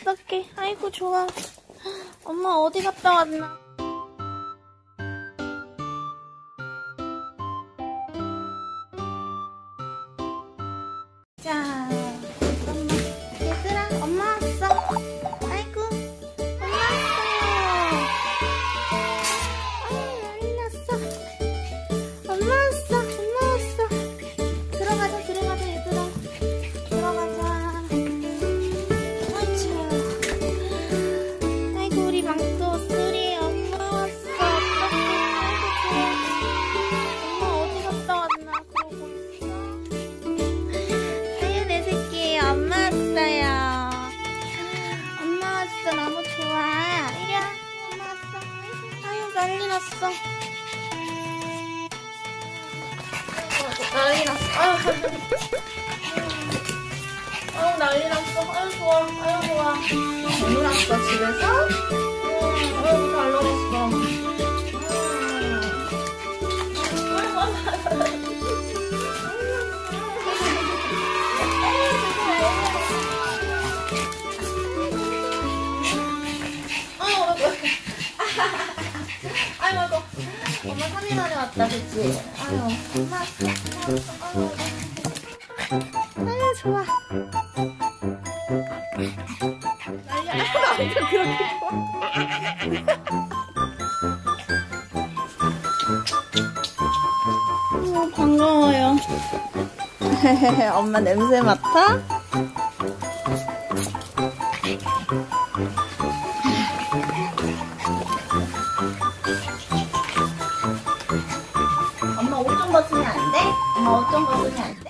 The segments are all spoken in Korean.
어떡해. 아이고, 좋아. 엄마 어디 갔다 왔나? 자, 왔어. 너무 좋아. 이리 와. 아유, 난리 났어. 난리 났어. 아유, 난리 났어. 아유, 좋아. 아유, 좋아. 잘 놀았어, 집에서? 응, 아유, 잘 놀았어. 엄마 3일 만에 왔다, 그치? 아유, 엄마. 아유, 좋아. 난리야. 완전 그렇게 좋아. 어, 반가워요. 엄마 냄새 맡아? 안 돼? 엄마 옷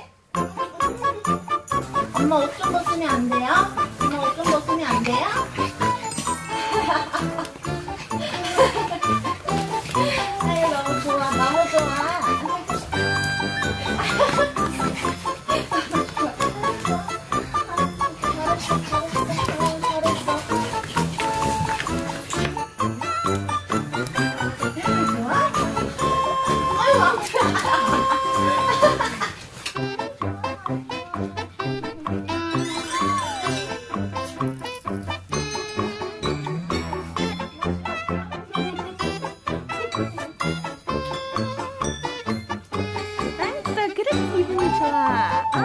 좋아 어?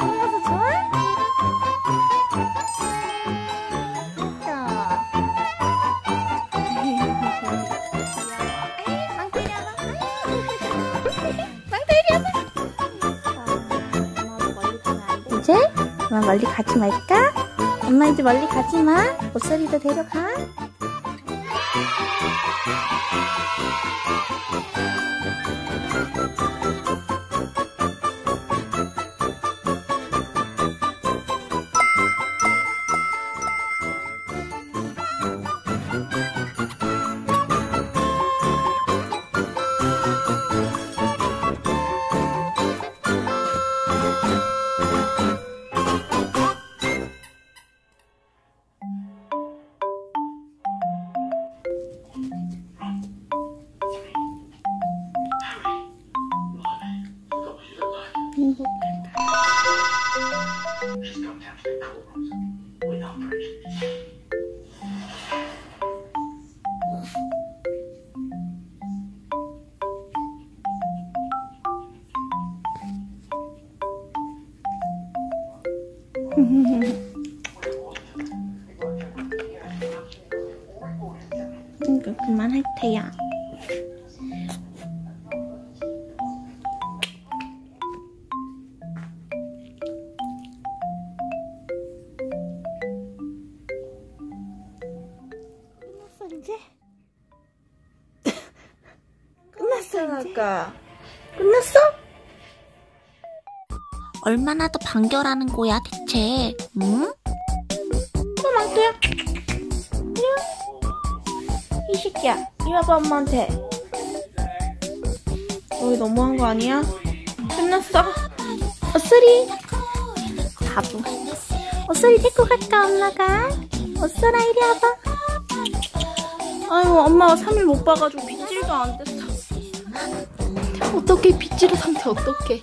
좋아서 좋아? 이제 엄마 멀리 가지 말까? 엄마 이제 멀리 가지 마. 옷소리도 데려가. 이거 그만할 테야. 끝났어 이제? 끝났어? 얼마나 더 반겨라는 거야 대체? 응? 어 망토야. 이 새끼야, 이리 와봐 엄마한테. 여기 너무한 거 아니야? 끝났어. 어쓰리. 바보. 어쓰리 데리고 갈까 엄마가? 어쓰라 이리 와봐. 아유 엄마가 3일 못 봐가지고 빗질도 안 됐어. 어떡해 빗질의 상태 어떡해.